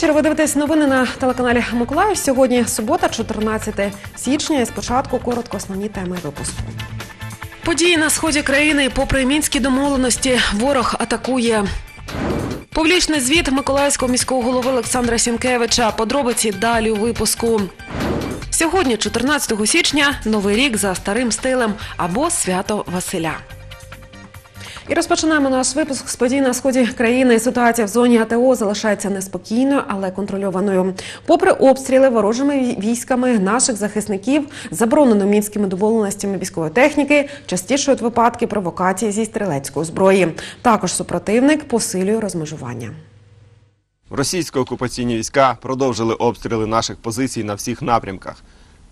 Вечір. Ви дивитесь новини на телеканалі Миколаїв. Сьогодні субота, 14 січня. І спочатку коротко основні теми випуску. Події на сході країни, попри мінські домовленості, ворог атакує. Публічний звіт Миколаївського міського голови Олександра Сінкевича. Подробиці далі у випуску. Сьогодні, 14 січня, новий рік за старим стилем або свято Василя. І розпочинаємо наш випуск з подій на сході країни. Ситуація в зоні АТО залишається неспокійною, але контрольованою. Попри обстріли ворожими військами наших захисників, заборонено мінськими домовленостями військової техніки, частішують випадки провокації зі стрілецької зброї. Також супротивник посилює розмежування. Російсько-окупаційні війська продовжили обстріли наших позицій на всіх напрямках.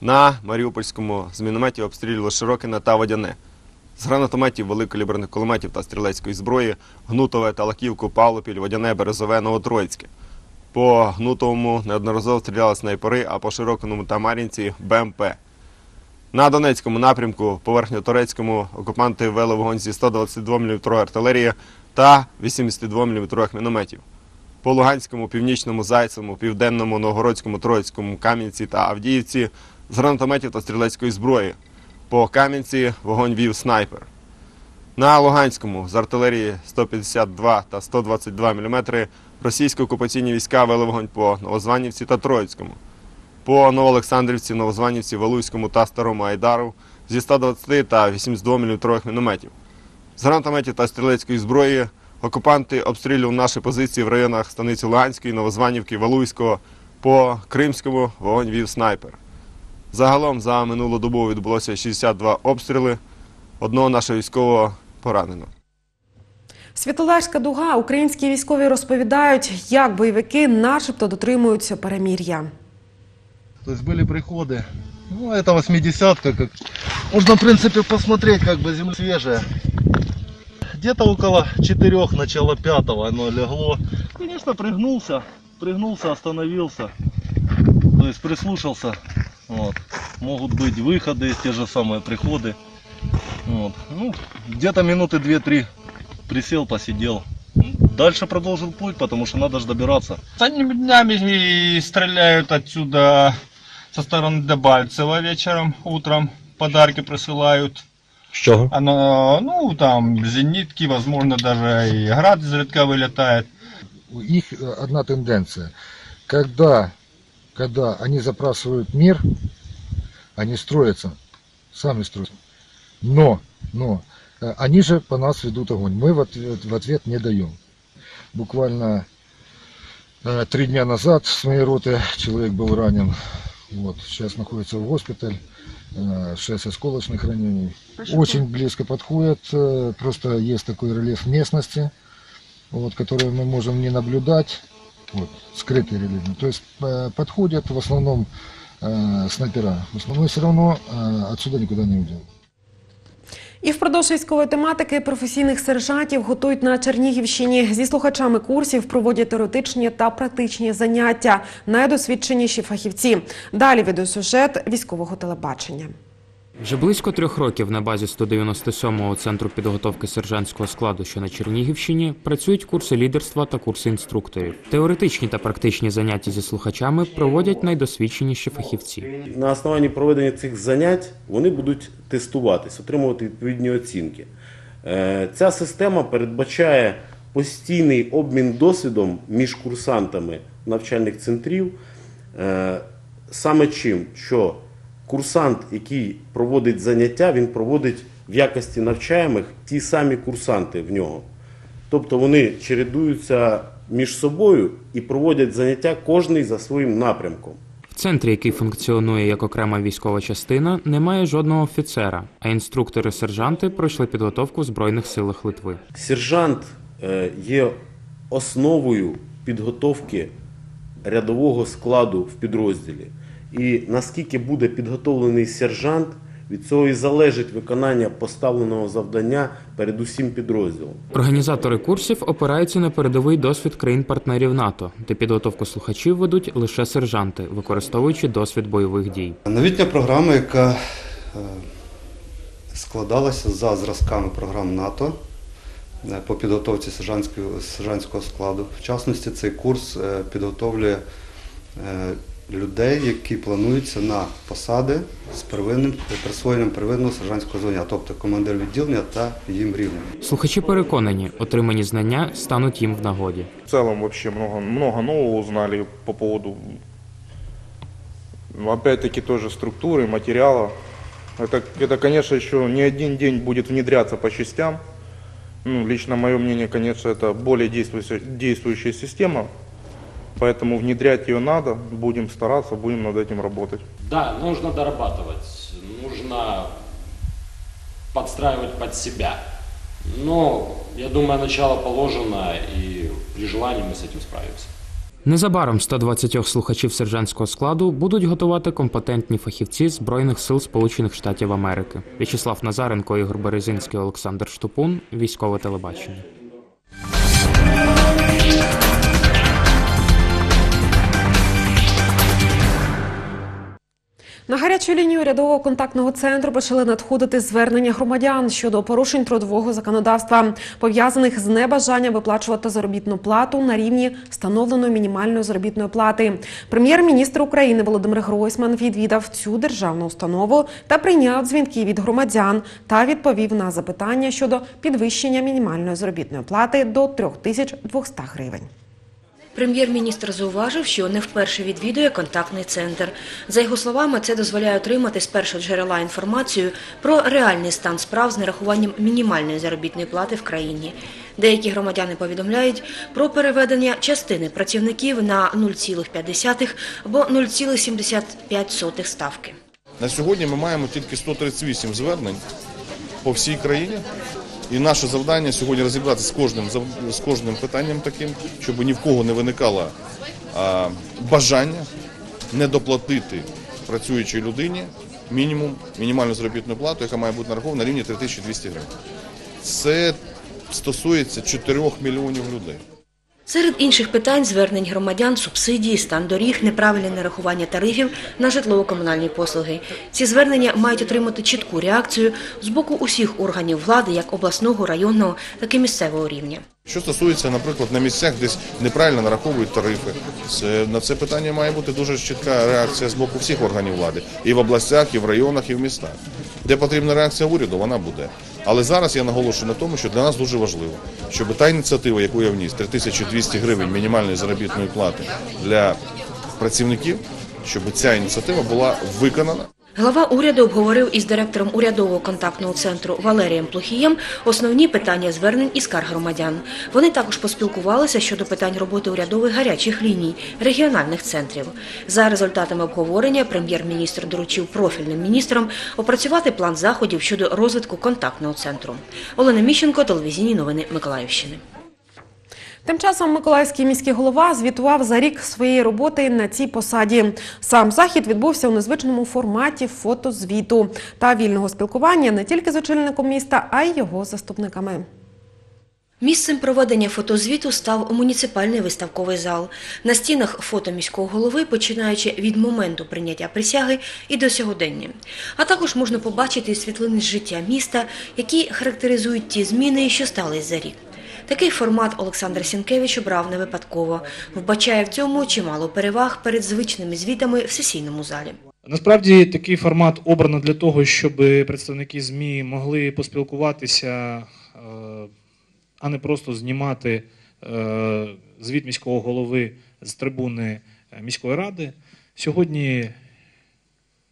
На Маріупольському з мінометів обстрілювали Широкине та Водяне. З гранатометів, великоліберних кулеметів та стрілецької зброї Гнутове, Талаківку, Павлопіль, Водяне, Березове, Новотроїцьке. По Гнутовому неодноразово стріляли снайпери, а по Широкиному та Мар'їнці – БМП. На Донецькому напрямку, поверхньотурецькому, окупанти вели вогонь зі 122 мм артилерії та 82 мм мінометів. По Луганському, Північному, Зайцевому, Південному, Новгородському, Троїцькому, Кам'янці та Авдіївці з гранатометів та стрілецької зброї. По Кам'янці вогонь вів снайпер. На Луганському з артилерії 152 та 122 мм російсько-окупаційні війська вели вогонь по Новозванівці та Троїцькому. По Новоолександрівці, Новозванівці, Валуйському та Старому Айдару зі 120 та 82 мм мінометів. З гранатометів та стрілецької зброї окупанти обстрілювали наші позиції в районах станиці Луганської, Новозванівки, Валуйського. По Кримському вогонь вів снайпер. Загалом за минулу добу відбулося 62 обстріли. Одного нашого військового поранено. Світлолежська дуга. Українські військові розповідають, як бойовики начебто дотримуються перемір'я. То есть были приходы. Ну, это 80-ка. Как... Можно, в принципе, посмотреть, как бы земля свежая. Где-то около 4, начало 5 оно легло. Конечно, пригнулся. Пригнулся, остановился. То есть прислушался. Вот. Могут быть выходы, те же самые приходы. Вот. Ну, где-то минуты 2-3 присел, посидел. Дальше продолжил путь, потому что надо же добираться. Задними днями стреляют отсюда со стороны Дебальцева вечером, утром подарки присылают. З чого? Оно, ну, там, зенитки, возможно, даже и град изредка вылетает. у них э, одна тенденция. Когда, когда они забрасывают мир, они строятся, сами строятся. Но, но, э, они же по нас ведут огонь. Мы в ответ, в ответ не даем. Буквально э, три дня назад с моей роты человек был ранен. Вот, сейчас находится в госпитале. э, Шесть осколочных ранений. Очень близко подходят. Просто есть такой рельеф местности вот, которые мы можем не наблюдать, вот, скрытый рельеф. То есть э, подходят в основном э, снайпера. В основном все равно э, отсюда никуда не уйдем. І впродовж військової тематики професійних сержантів готують на Чернігівщині. Зі слухачами курсів проводять теоретичні та практичні заняття. Найдосвідченіші фахівці. Далі відеосюжет військового телебачення. Вже близько трьох років на базі 197-го центру підготовки сержантського складу, що на Чернігівщині, працюють курси лідерства та курси інструкторів. Теоретичні та практичні заняття зі слухачами проводять найдосвідченіші фахівці. На основанні проведення цих занять вони будуть тестуватись, отримувати відповідні оцінки. Е, Ця система передбачає постійний обмін досвідом між курсантами навчальних центрів. Е, Саме чим, що курсант, який проводить заняття, він проводить в якості навчаємих ті самі курсанти в нього. Тобто вони чередуються між собою і проводять заняття кожний за своїм напрямком. В центрі, який функціонує як окрема військова частина, немає жодного офіцера, а інструктори-сержанти пройшли підготовку в Збройних силах Литви. Сержант е, є основою підготовки рядового складу в підрозділі. І наскільки буде підготовлений сержант, від цього і залежить виконання поставленого завдання перед усім підрозділом. Організатори курсів опираються на передовий досвід країн-партнерів НАТО, де підготовку слухачів ведуть лише сержанти, використовуючи досвід бойових дій. Новітня програма, яка е, складалася за зразками програм НАТО, е, по підготовці сержантського, сержантського складу. В частності, цей курс е, підготовлює людей, які плануються на посади з первинним присвоєнням первинного сержантського звання, тобто командир відділення та їм рівнем. Слухачі переконані, отримані знання стануть їм в нагоді. В целом вообще много, много нового узнали по поводу, ну, опять-таки, тоже структуры, материала. Это, это, конечно, еще не один день будет внедряться по частям. Ну, лично мое мнение, конечно, это более действующая, действующая система. Поэтому внедрять ее надо, будем стараться, будем над этим работать. Да, нужно дорабатывать, нужно подстраивать под себя. Но, я думаю, начало положено, и при желании мы с этим справимся. Незабаром 120 слухачів сержантського складу будуть готувати компетентні фахівці Збройних сил Сполучених Штатів Америки. В'ячеслав Назаренко, Ігор Березинський, Олександр Штупун. Військове телебачення. На гарячу лінію рядового контактного центру почали надходити звернення громадян щодо порушень трудового законодавства, пов'язаних з небажанням виплачувати заробітну плату на рівні встановленої мінімальної заробітної плати. Прем'єр-міністр України Володимир Гройсман відвідав цю державну установу та прийняв дзвінки від громадян та відповів на запитання щодо підвищення мінімальної заробітної плати до 3200 гривень. Прем'єр-міністр зауважив, що не вперше відвідує контактний центр. За його словами, це дозволяє отримати з першого джерела інформацію про реальний стан справ з нарахуванням мінімальної заробітної плати в країні. Деякі громадяни повідомляють про переведення частини працівників на 0,5 або 0,75 ставки. На сьогодні ми маємо тільки 138 звернень по всій країні. І наше завдання сьогодні розібратися з кожним з кожним питанням таким, щоб ні в кого не виникало а, бажання не доплатити працюючій людині мінімум мінімальну заробітну плату, яка має бути нарахована на рівні 3200 гривень. Це стосується 4 мільйонів людей. Серед інших питань звернень громадян, субсидії, стан доріг, неправильне нарахування тарифів на житлово-комунальні послуги. Ці звернення мають отримати чітку реакцію з боку усіх органів влади, як обласного, районного, так і місцевого рівня. Що стосується, наприклад, на місцях, десь неправильно нараховують тарифи, це, на це питання має бути дуже чітка реакція з боку всіх органів влади, і в областях, і в районах, і в містах. Де потрібна реакція уряду, вона буде. Але зараз я наголошую на тому, що для нас дуже важливо, щоб та ініціатива, яку я вніс, 3200 гривень мінімальної заробітної плати для працівників, щоб ця ініціатива була виконана. Глава уряду обговорив із директором урядового контактного центру Валерієм Плохієм основні питання звернень і скарг громадян. Вони також поспілкувалися щодо питань роботи урядових гарячих ліній, регіональних центрів. За результатами обговорення прем'єр-міністр доручив профільним міністрам опрацювати план заходів щодо розвитку контактного центру. Олена Міщенко, телевізійні новини Миколаївщини. Тим часом Миколаївський міський голова звітував за рік своєї роботи на цій посаді. Сам захід відбувся у незвичному форматі фотозвіту та вільного спілкування не тільки з очільником міста, а й його заступниками. Місцем проведення фотозвіту став муніципальний виставковий зал. На стінах фото міського голови, починаючи від моменту прийняття присяги і до сьогодення. А також можна побачити світлини життя міста, які характеризують ті зміни, що стались за рік. Такий формат Олександр Сінкевич обрав не випадково. Вбачає в цьому чимало переваг перед звичними звітами в сесійному залі. Насправді такий формат обрано для того, щоб представники ЗМІ могли поспілкуватися, е, а не просто знімати е, звіт міського голови з трибуни міської ради. Сьогодні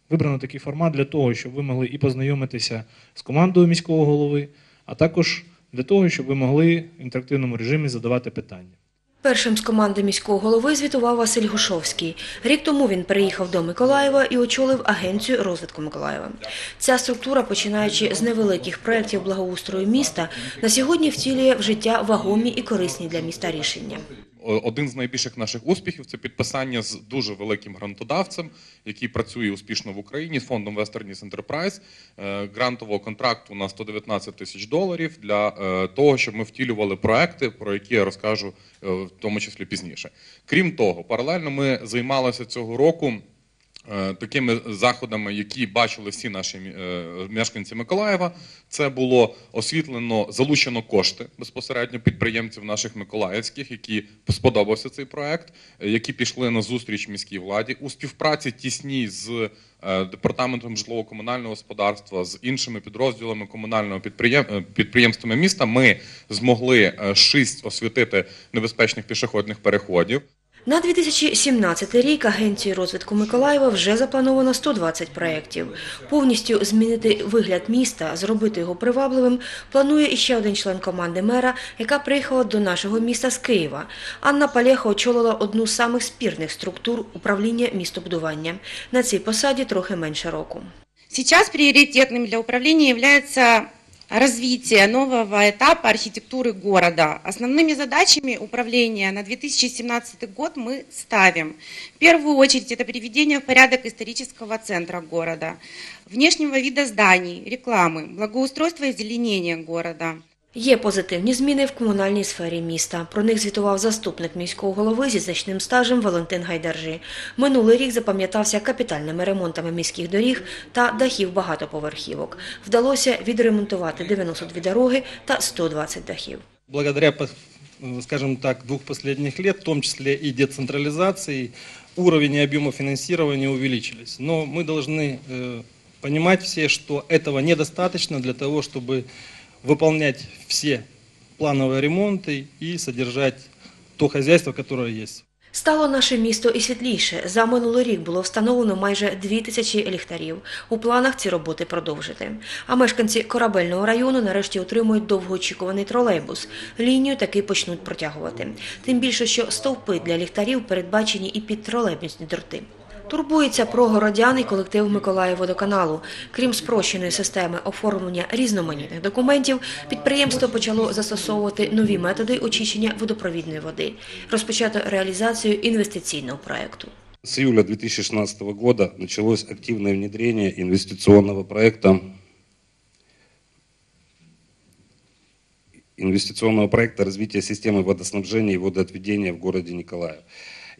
вибрано такий формат для того, щоб ви могли і познайомитися з командою міського голови, а також для того, щоб ви могли в інтерактивному режимі задавати питання. Першим з команди міського голови звітував Василь Гушовський. Рік тому він переїхав до Миколаєва і очолив агенцію розвитку Миколаєва. Ця структура, починаючи з невеликих проєктів благоустрою міста, на сьогодні втілює в життя вагомі і корисні для міста рішення. Один з найбільших наших успіхів це підписання з дуже великим грантодавцем, який працює успішно в Україні з фондом Western East Enterprise, е, грантового контракту на 119 тисяч доларів для е, того, щоб ми втілювали проекти, про які я розкажу е, в тому числі пізніше. Крім того, паралельно ми займалися цього року такими заходами, які бачили всі наші е, мешканці Миколаєва. Це було освітлено, залучено кошти безпосередньо підприємців наших миколаївських, які сподобався цей проект, е, які пішли на зустріч міській владі у співпраці тісній з е, департаментом житлово-комунального господарства, з іншими підрозділами комунального підприєм... е, підприємствами міста. Ми змогли е, шість освітити небезпечних пішохідних переходів. На 2017 рік Агенцією розвитку Миколаєва вже заплановано 120 проєктів. Повністю змінити вигляд міста, зробити його привабливим, планує іще один член команди мера, яка приїхала до нашого міста з Києва. Анна Палєха очолила одну з самих спірних структур управління містобудування. На цій посаді трохи менше року. Сейчас приоритетным для управления является развитие нового этапа архитектуры города. Основными задачами управления на 2017 год мы ставим. В первую очередь это приведение в порядок исторического центра города, внешнего вида зданий, рекламы, благоустройство и озеленение города. Є позитивні зміни в комунальній сфері міста. Про них звітував заступник міського голови зі значним стажем Валентин Гайдаржи. Минулий рік запам'ятався капітальними ремонтами міських доріг та дахів багатоповерхівок. Вдалося відремонтувати 92 дороги та 120 дахів. благодаря, по- э, скажем так, двух последних лет, в том числе и децентрализации, уровень и объемы финансирования увеличились. Но мы должны э, понимать все, что этого недостаточно для того, чтобы выполнять все плановые ремонты и содержать то хозяйство, которое есть. Стало наше місто і світліше. За минулий рік було встановлено майже дві тисячі ліхтарів. У планах ці роботи продовжити. А мешканці корабельного району нарешті отримують довгоочікуваний тролейбус. Лінію таки почнуть протягувати. Тим більше, що стовпи для ліхтарів передбачені і під тролейбусні дроти. Турбується про городян і колектив Миколаївводоканалу. Крім спрощеної системи оформлення різноманітних документів, підприємство почало застосовувати нові методи очищення водопровідної води. Розпочато реалізацію інвестиційного проекту. С июля 2016 года началось активное внедрение инвестиционного проекта инвестиционного проекта развития системы водоснабжения и водоотведения в городе Николаев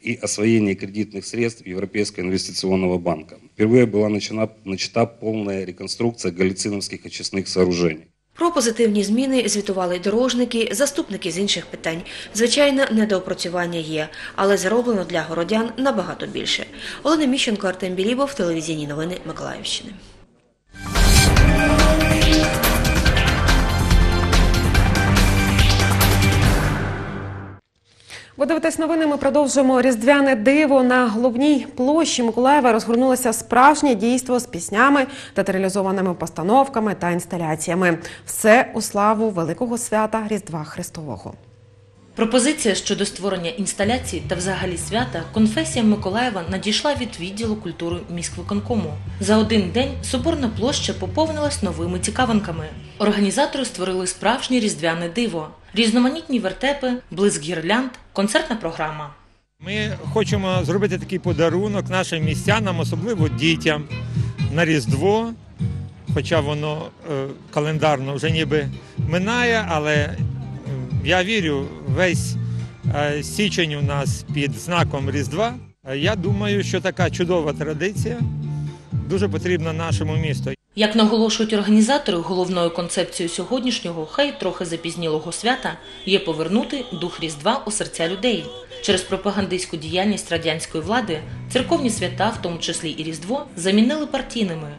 и освоение кредитных средств Европейского инвестиционного банка. Впервые была начата, начата полная реконструкция галициновских очистных сооружений. Про позитивні зміни звітували й дорожники, заступники з інших питань. Звичайно, недоопрацювання є, але зроблено для городян набагато більше. Олена Міщенко, Артем Білібов, телевізійні новини Миколаївщини. Ви дивитесь новини. Ми продовжуємо різдвяне диво на головній площі Миколаєва. Розгорнулося справжнє дійство з піснями, театралізованими постановками та інсталяціями. Все у славу великого свята Різдва Христового. Пропозиція щодо створення інсталяції та взагалі свята конфесія Миколаєва надійшла від відділу культури міськвиконкому. За один день соборна площа поповнилась новими цікавинками. Організатори створили справжнє різдвяне диво, різноманітні вертепи, блиск гірлянд, концертна програма. Ми хочемо зробити такий подарунок нашим містянам, особливо дітям на Різдво. Хоча воно е, календарно вже ніби минає, але я вірю, весь е, січень у нас під знаком Різдва. Е, Я думаю, що така чудова традиція дуже потрібна нашому місту. Як наголошують організатори, головною концепцією сьогоднішнього, хай трохи запізнілого свята, є повернути дух Різдва у серця людей. Через пропагандистську діяльність радянської влади церковні свята, в тому числі і Різдво, замінили партійними.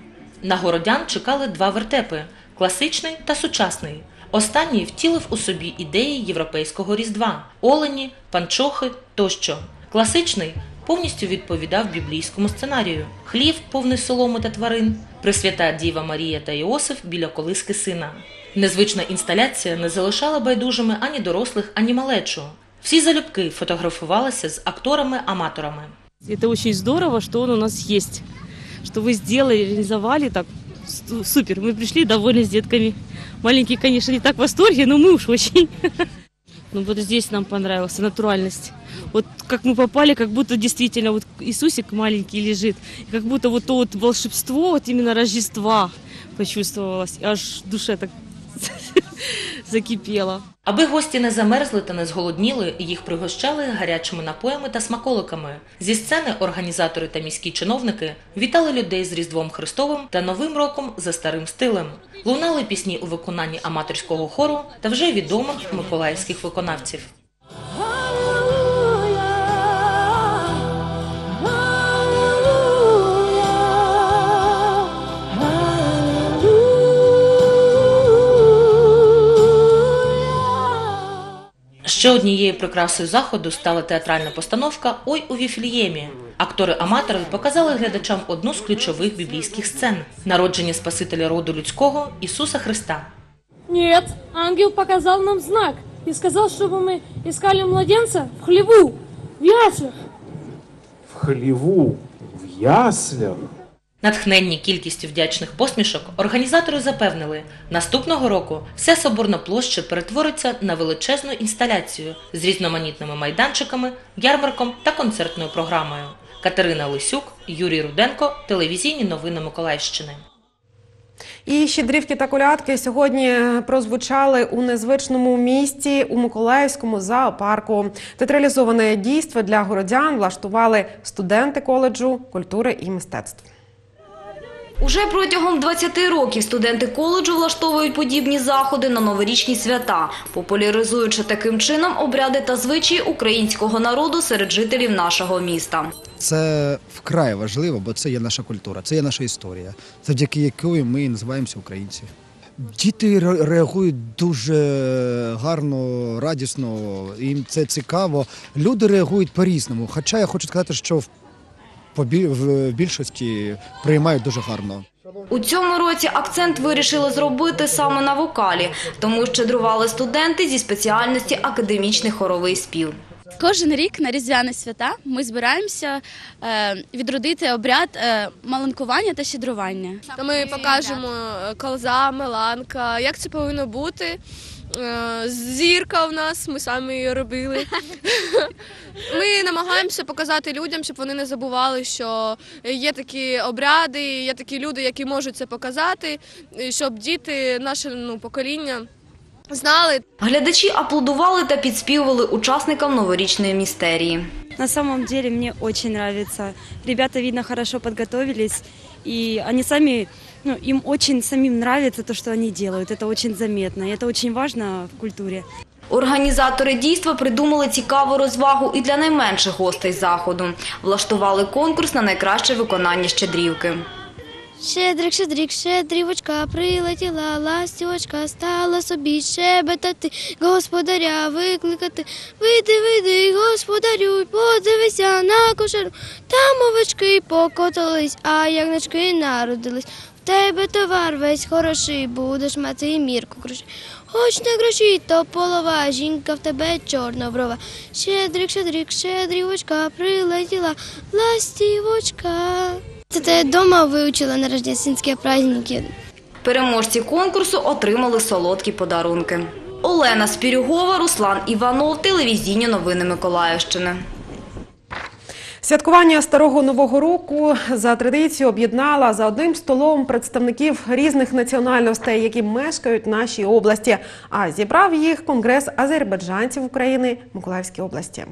На городян чекали два вертепи класичний та сучасний. Останній втілив у собі ідеї європейського різдва олені, панчохи тощо. Класичний повністю відповідав біблійському сценарію: хлів, повний соломи та тварин, Пресвята Діва Марія та Іосиф біля колиски сина. Незвична інсталяція не залишала байдужими ані дорослих, ані малечу. Всі залюбки фотографувалися з акторами-аматорами. Это очень здорово, что он у нас есть. Что вы сделали, реализовали так С- Супер, мы пришли довольны с детками. Маленькие, конечно, не так в восторге, но мы уж очень. Ну вот здесь нам понравилась натуральность. Вот как мы попали, как будто действительно вот Иисусик маленький лежит. И Как будто вот то вот волшебство вот именно Рождества почувствовалось. Аж в душе так закипела. Аби гості не замерзли та не зголодніли, їх пригощали гарячими напоями та смаколиками. Зі сцени організатори та міські чиновники вітали людей з Різдвом Христовим та Новим роком за старим стилем. Лунали пісні у виконанні аматорського хору та вже відомих миколаївських виконавців. Ще однією прикрасою заходу стала театральна постановка Ой у Віфліємі. Актори-аматори показали глядачам одну з ключових біблійських сцен народження Спасителя роду людського Ісуса Христа. Нет, ангел показал нам знак и сказал, чтобы мы искали младенца в хлеву, в яслях. В хліву, в яслях. Натхненні кількістю вдячних посмішок організатори запевнили, наступного року вся соборна площа перетвориться на величезну інсталяцію з різноманітними майданчиками, ярмарком та концертною програмою. Катерина Лисюк, Юрій Руденко, телевізійні новини Миколаївщини. І щедрівки та колядки сьогодні прозвучали у незвичному місті у Миколаївському зоопарку. Театралізоване дійство для городян влаштували студенти коледжу культури і мистецтв. Уже протягом 20 років студенти коледжу влаштовують подібні заходи на новорічні свята, популяризуючи таким чином обряди та звичаї українського народу серед жителів нашого міста. Це вкрай важливо, бо це є наша культура, це є наша історія, завдяки якої ми називаємося українці. Діти ре- реагують дуже гарно, радісно, їм це цікаво. Люди реагують по-різному. Хоча я хочу сказати, що в побіль- в більшості приймають дуже гарно. У цьому році акцент вирішили зробити саме на вокалі, тому щедрували студенти зі спеціальності академічний хоровий спів. Кожен рік на різдвяні свята ми збираємося е, відродити обряд е, маланкування та щедрування. Ми покажемо е, колза, меланка, як це повинно бути. Е, Зірка в нас, ми самі її робили. Ми намагаємося показати людям, щоб вони не забували, що є такі обряди, є такі люди, які можуть це показати, щоб діти, наше ну, покоління знали. Глядачі аплодували та підспівували учасникам новорічної містерії. На самом деле мне очень нравится. Ребята, видно, хорошо подготовились, и они сами, ну, им очень самим нравится то, что они делают. Это очень заметно, и это очень важно в культуре. Організатори дійства придумали цікаву розвагу і для найменших гостей заходу. Влаштували конкурс на найкраще виконання щедрівки. Щедрик, щедрик, щедрівочка, прилетіла ластівочка, стала собі щебетати, господаря викликати. Вийди, вийди, господарю, подивися на кошару. Там овечки покотились, а ягнички народились. Тебе товар весь хороший, будеш мати і мірку грошей. Хоч не гроші, то полова, жінка в тебе чорна брова. Щедрик, щедрик, щедрівочка, прилетіла ластівочка. Це ти вдома вивчила на рождественські праздники. Переможці конкурсу отримали солодкі подарунки. Олена Спірюгова, Руслан Іванов, телевізійні новини Миколаївщини. Святкування старого нового року за традицією об'єднала за одним столом представників різних національностей, які мешкають в нашій області. А зібрав їх конгрес азербайджанців України в Миколаївській області.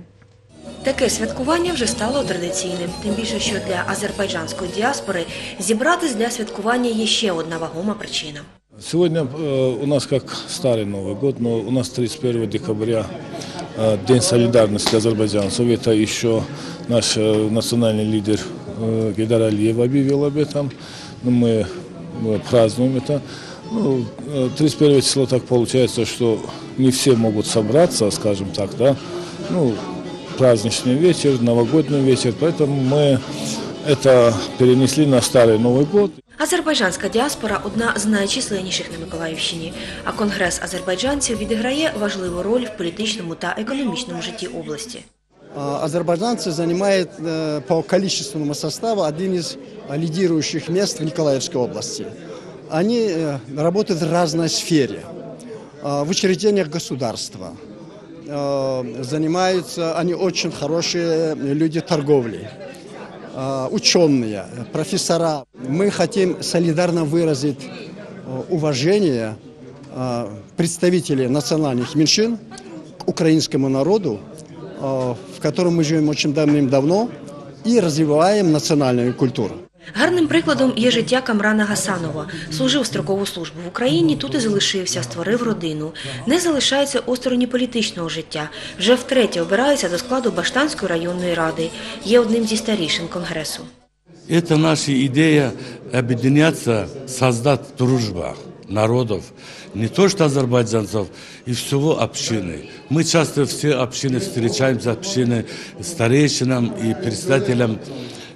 Таке святкування вже стало традиційним, тим більше, що для азербайджанської діаспори зібратись для святкування є ще одна вагома причина. Сегодня э, у нас как старый Новый год, но у нас 31 декабря э, День солидарности азербайджанцев. Это еще наш э, национальный лидер э, Гейдар Алиев объявил об этом. Ну, Мы, мы празднуем это. Ну, э, 31 число так получается, что не все могут собраться, скажем так, да. Ну, праздничный вечер, новогодний вечер, поэтому мы это перенесли на старый Новый год. Азербайджанська діаспора одна з найчисленніших на Миколаївщині, а конгрес азербайджанців відіграє важливу роль в політичному та економічному житті області. А, Азербайджанцы занимают э, по количественному составу один из а, лидирующих мест в Николаевской области. Они э, работают в разной сфере. А, В учреждениях государства. Э, Занимаются, они очень хорошие люди торговли. А, Ученые, профессора. Мы хотим солидарно выразить э, уважение э, представители национальных меньшин к украинскому народу, э, в котором мы живем очень давным-давно, и развиваем национальную культуру. Гарним прикладом є життя Камрана Гасанова. Служив строкову службу в Україні, тут і залишився, створив родину. Не залишається осторонь політичного життя. Вже втретє обирається до складу Баштанської районної ради. Є одним зі старішин конгресу. Это наша идея объединяться, создать дружба народов, не то что азербайджанцев, и всего общины. Мы часто все общины встречаемся, общины старейшинам и председателям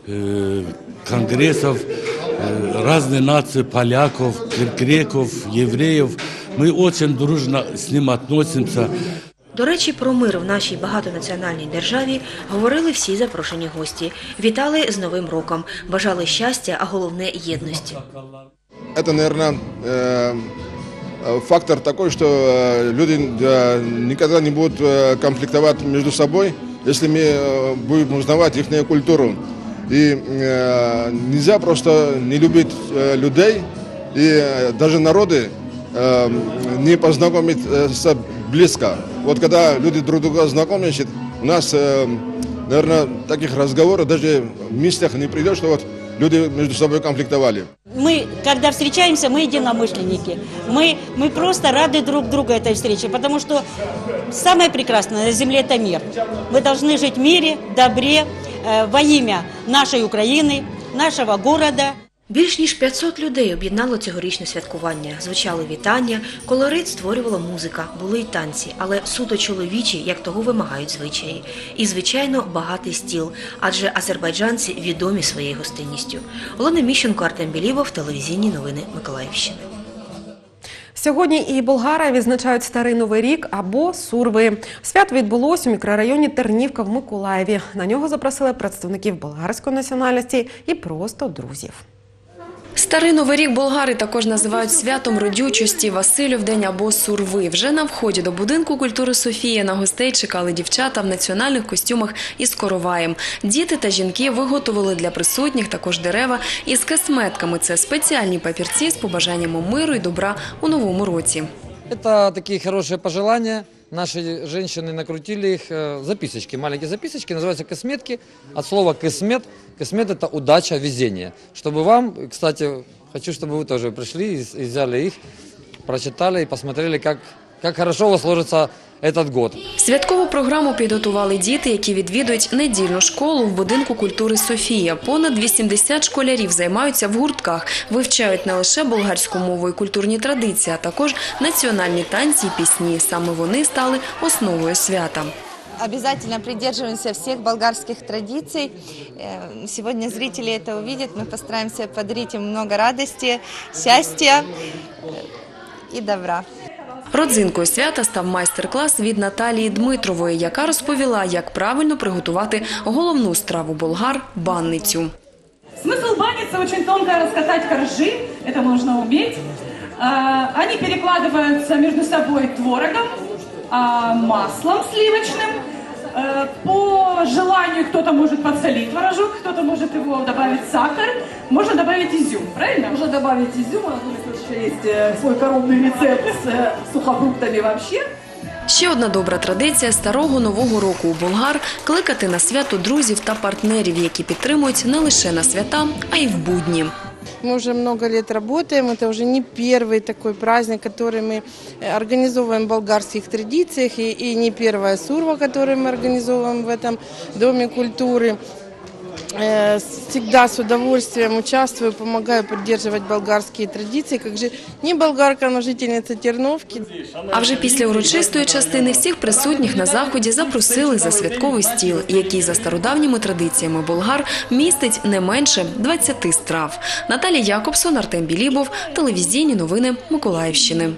э, конгрессов, э, разные нации, поляков, греков, евреев. Мы очень дружно с ним относимся. До речі, про мир в нашій багатонаціональній державі говорили всі запрошені гості. Вітали з Новим роком, бажали щастя, а головне єдності. Это, наверное, э, фактор такой, что э, люди никогда не будут э, конфликтовать между собой, если мы будем узнавать их культуру. И нельзя просто не любить людей и даже народы не познакомить с- близко. Вот когда люди друг друга знакомят, у нас, наверное, таких разговоров даже в мыслях не придет, что вот люди между собой конфликтовали. Мы, когда встречаемся, мы единомышленники. Мы, мы просто рады друг другу этой встрече, потому что самое прекрасное на земле – это мир. Мы должны жить в мире, добре, э, во имя нашей Украины, нашего города. Більш ніж 500 людей об'єднало цьогорічне святкування. Звучали вітання, колорит створювала музика, були й танці, але суто чоловічі, як того вимагають звичаї. І, звичайно, багатий стіл, адже азербайджанці відомі своєю гостинністю. Олена Міщенко, Артем Білівов, телевізійні новини Миколаївщини. Сьогодні і болгари відзначають старий новий рік або сурви. Свято відбулось у мікрорайоні Тернівка в Миколаєві. На нього запросили представників болгарської національності і просто друзів. Старий новий рік болгари також називають святом родючості Васильов день або сурви. Вже на вході до будинку культури Софія на гостей чекали дівчата в національних костюмах із короваєм. Діти та жінки виготовили для присутніх також дерева із касметками. Це спеціальні папірці з побажаннями миру і добра у новому році. Это такие хорошие пожелания. Наши женщины накрутили их. э, Записочки, маленькие записочки, называются косметки. От слова космет. Космет – это удача, везение. Чтобы вам, кстати, хочу, чтобы вы тоже пришли и с- и взяли их, прочитали и посмотрели, как, как хорошо у вас сложится этот год. Святкову програму підготували діти, які відвідують недільну школу в будинку культури Софія. Понад 80 школярів займаються в гуртках, вивчають не лише болгарську мову і культурні традиції, а також національні танці і пісні. Саме вони стали основою свята. Обязательно придерживаемся всех болгарских традиций. Э, Сегодня зрители это увидят. Мы постараемся подарить им много радости, счастья э, и добра. Родзинкою свята став майстер-клас від Наталії Дмитрової, яка розповіла, як правильно приготувати головну страву болгар – банницю. Смысл баницы очень тонко раскатать коржи, это нужно уметь. А, Они перекладываются между собой творогом, а, маслом сливочным. Э, По желанию кто-то может подсолить творожок, кто-то может его добавить сахар, можно добавить изюм, правильно? Можно добавить изюм, у нас еще есть э, свой коронный рецепт с э, сухофруктами вообще. Ще одна добра традиція старого нового року у болгар – кликати на свято друзів та партнерів, які підтримують не лише на свята, а й в будні. Мы уже много лет работаем, это уже не первый такой праздник, который мы э, организовываем в болгарских традициях, и, и не первая сурва, которую мы организовываем в этом Доме культуры. Э, Всегда с удовольствием участвую, помогаю поддерживать болгарские традиции, как же не болгарка, но жительница Терновки. А вже після урочистої частини всіх присутніх на заході запросили за святковий стіл, який за стародавніми традиціями болгар містить не менше 20 страв. Наталія Якобсон, Артем Білібов, телевізійні новини Миколаївщини.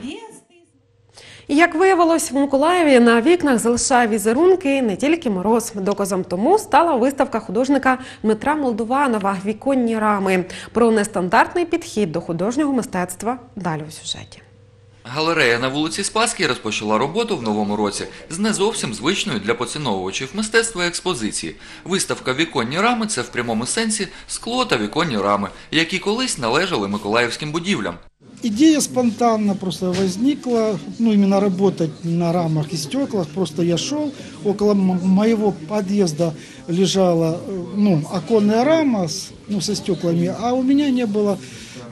І як виявилось, в Миколаєві на вікнах залишає візерунки не тільки мороз. Доказом тому стала виставка художника Дмитра Молдуванова Віконні рами про нестандартний підхід до художнього мистецтва. Далі у сюжеті. Галерея на вулиці Спаській розпочала роботу в новому році з не зовсім звичної для поціновувачів мистецтва експозиції. Виставка Віконні рами це в прямому сенсі скло та віконні рами, які колись належали миколаївським будівлям. Идея спонтанно просто возникла, ну, именно работать на рамах и стеклах. Просто я шел, около моего подъезда лежала, э, ну, оконная рама с, ну, со стеклами, а у меня не было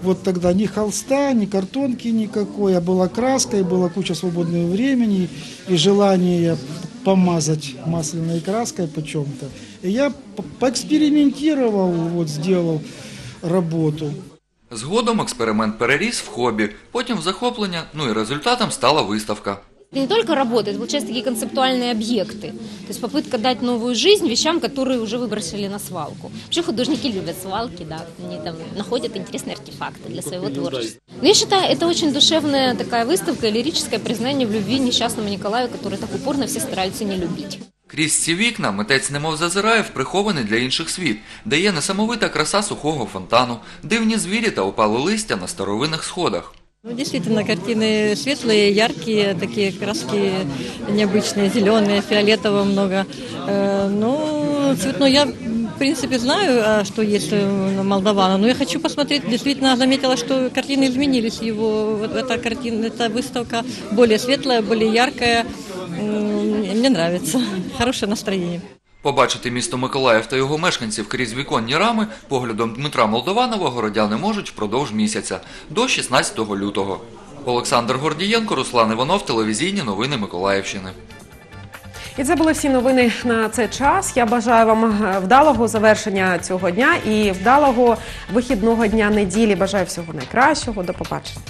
вот тогда ни холста, ни картонки никакой, а была краска, и была куча свободного времени, и желание помазать масляной краской по чем-то. И я поэкспериментировал, вот сделал работу. Згодом експеримент переріс в хобі, потім в захоплення, ну і результатом стала виставка. Это не только работа, это получается такие концептуальные объекты. То есть попытка дать новую жизнь вещам, которые уже выбросили на свалку. Вообще художники любят свалки, да, они там находят интересные артефакты для своего творчества. Но я считаю, это очень душевная такая выставка, и лирическое признание в любви несчастному Николаю, который так упорно все стараются не любить. Крізь ці вікна митець немов зазирає в прихований для інших світ, де є несамовита краса сухого фонтану, дивні звірі та опали листя на старовинних сходах. Ну, действительно, картины светлые, яркие, такие краски необычные, зеленые, фиолетового много. Э, Ну, цветной я, в принципе, знаю, а, что есть у Молдавана, но я хочу посмотреть, действительно заметила, что картины изменились, его, вот эта картина, эта выставка более светлая, более яркая, М, мне нравится, хорошее настроение. Побачити місто Миколаїв та його мешканців крізь віконні рами поглядом Дмитра Молдованова городяни можуть впродовж місяця до 16 лютого. Олександр Гордієнко, Руслан Іванов, телевізійні новини Миколаївщини. І це були всі новини на цей час. Я бажаю вам е, вдалого завершення цього дня і вдалого вихідного дня неділі. Бажаю всього найкращого. До побачення.